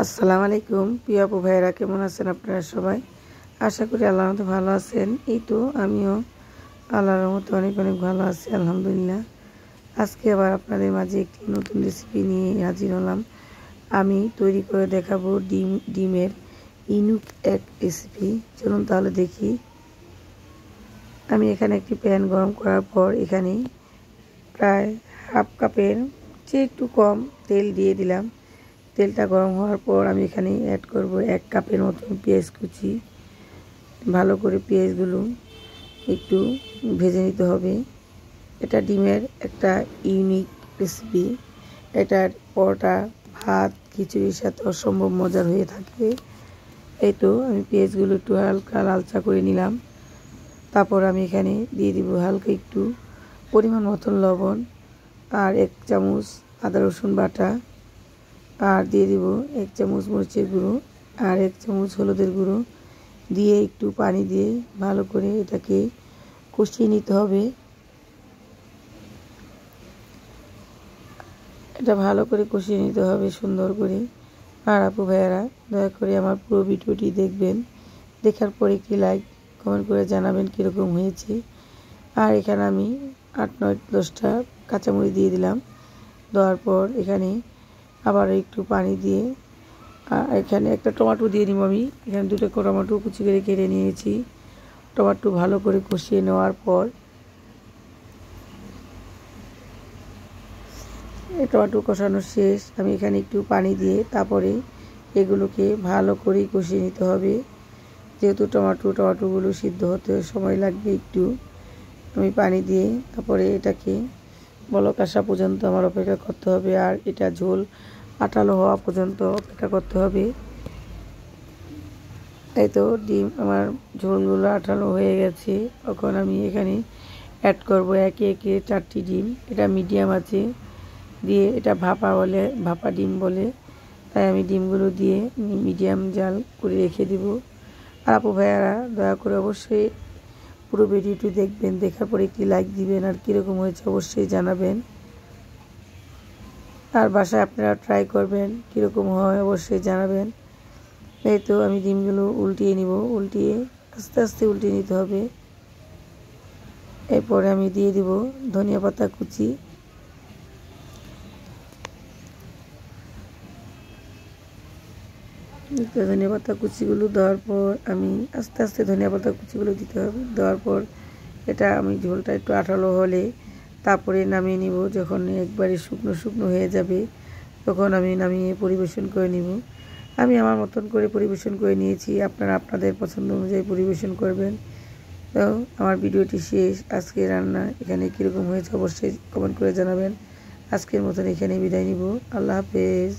আসসালামু আলাইকুম। প্রিয় আপু ভাইয়েরা, কেমন আছেন আপনারা সবাই? আশা করি আল্লাহর মতো ভালো আছেন। এই তো আমিও আল্লাহর মতো অনেক অনেক ভালো আছি, আলহামদুলিল্লাহ। আজকে আবার আপনাদের মাঝে একটি নতুন রেসিপি নিয়ে হাজির হলাম। আমি তৈরি করে দেখাবো ডিম, ডিমের ইনুক এক রেসিপি চলুন তাহলে দেখি। আমি এখানে একটি প্যান গরম করার পর এখানে প্রায় হাফ কাপের চেয়ে একটু কম তেল দিয়ে দিলাম। তেলটা গরম হওয়ার পর আমি এখানে অ্যাড করব এক কাপের মতন পেঁয়াজ কুচি। ভালো করে পেঁয়াজগুলো একটু ভেজে নিতে হবে। এটা ডিমের একটা ইউনিক রেসিপি এটার পরোটা, ভাত, খিচুড়ির সাথে অসম্ভব মজার হয়ে থাকে। এই তো আমি পেঁয়াজগুলো একটু হালকা লালচা করে নিলাম। তারপর আমি এখানে দিয়ে দিব হালকা একটু পরিমাণ মতন লবণ আর এক চামচ আদা রসুন বাটা। আর দিয়ে দিব এক চামচ মরিচের গুঁড়ো আর এক চামচ হলুদের গুঁড়ো। দিয়ে একটু পানি দিয়ে ভালো করে এটাকে কষিয়ে নিতে হবে। এটা ভালো করে কষিয়ে নিতে হবে সুন্দর করে। আর আপু ভাইয়ারা, দয়া করে আমার পুরো ভিডিওটি দেখবেন। দেখার পরে একটি লাইক, কমেন্ট করে জানাবেন কীরকম হয়েছে। আর এখানে আমি আট নয় দশটা কাঁচামরিচ দিয়ে দিলাম। দেওয়ার পর এখানে আবার একটু পানি দিয়ে এখানে একটা টমেটো দিয়ে নিব আমি। এখানে দুটো টমেটো কুচি করে কেটে নিয়েছি। টমেটো ভালো করে কষিয়ে নেওয়ার পর টমেটো কষানো শেষ। আমি এখানে একটু পানি দিয়ে তারপরে এগুলোকে ভালো করে কষিয়ে নিতে হবে। যেহেতু টমেটো, টমেটোগুলো সিদ্ধ হতে সময় লাগবে একটু, আমি পানি দিয়ে তারপরে এটাকে বলক আসা পর্যন্ত আমার অপেক্ষা করতে হবে। আর এটা ঝোল আটালো হওয়া পর্যন্ত অপেক্ষা করতে হবে। এই তো ডিম আমার ঝোলগুলো আটালো হয়ে গেছে। তখন আমি এখানে অ্যাড করব একে একে চারটি ডিম। এটা মিডিয়াম আছে। দিয়ে এটা ভাপা বলে, ভাপা ডিম বলে। তাই আমি ডিমগুলো দিয়ে মিডিয়াম জাল করে রেখে দিব। আর আপু ভাইয়ারা, দয়া করে অবশ্যই পুরো ভিডিওটি দেখবেন। দেখার পরে একটি লাইক দিবেন। আর কীরকম হয়েছে অবশ্যই জানাবেন। আর বাসায় আপনারা ট্রাই করবেন, কীরকম হয় অবশ্যই জানাবেন। এই তো আমি ডিমগুলো উল্টিয়ে নিব, উল্টিয়ে আস্তে আস্তে উল্টিয়ে নিতে হবে। এরপরে আমি দিয়ে দিব ধনিয়া পাতা কুচি। ধনিয়া পাতা কুচিগুলো দেওয়ার পর আমি আস্তে আস্তে ধনিয়া পাতা কুচিগুলো দিতে হবে। দেওয়ার পর এটা আমি ঝোলটা একটু আঠালো হলে তারপরে নামিয়ে নিব, যখন একবারে শুকনো শুকনো হয়ে যাবে, তখন আমি নামিয়ে পরিবেশন করে নিব। আমি আমার মতন করে পরিবেশন করে নিয়েছি, আপনারা আপনাদের পছন্দ অনুযায়ী পরিবেশন করবেন। তো আমার ভিডিওটি শেষ আজকে রান্না এখানে কীরকম হয়েছে অবশ্যই কমেন্ট করে জানাবেন। আজকের মতন এখানে বিদায় নিব, আল্লাহ হাফেজ।